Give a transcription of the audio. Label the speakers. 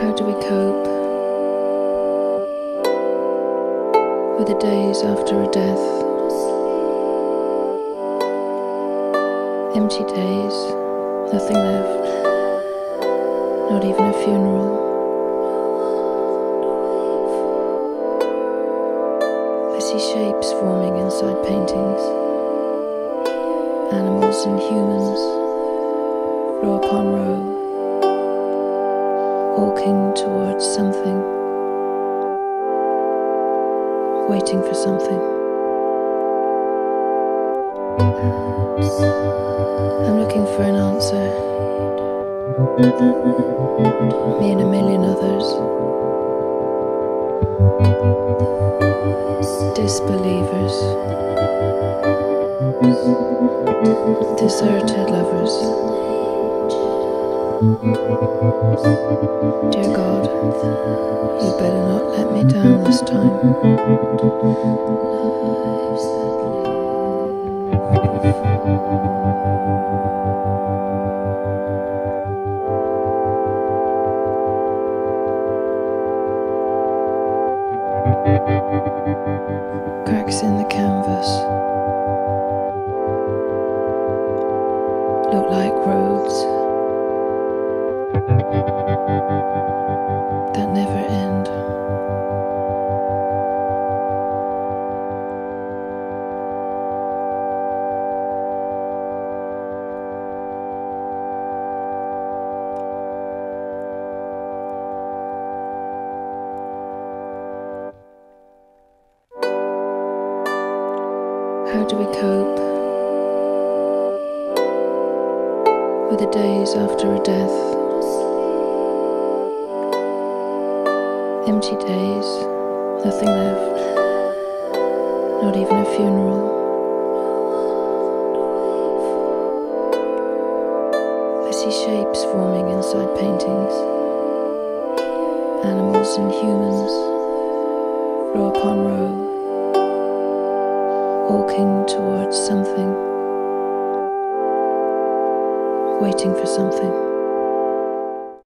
Speaker 1: How do we cope with the days after a death? Empty days, nothing left, not even a funeral. I see shapes forming inside paintings, animals and humans, row upon row waiting for something. I'm looking for an answer. Me and a million others. Disbelievers. Deserted lovers. Dear God, you better not let me down this time. Cracks in the canvas look like roads that never end. How do we cope with the days after a death? Empty days, nothing left, not even a funeral. I see shapes forming inside paintings, animals and humans, row upon row, walking towards something, waiting for something.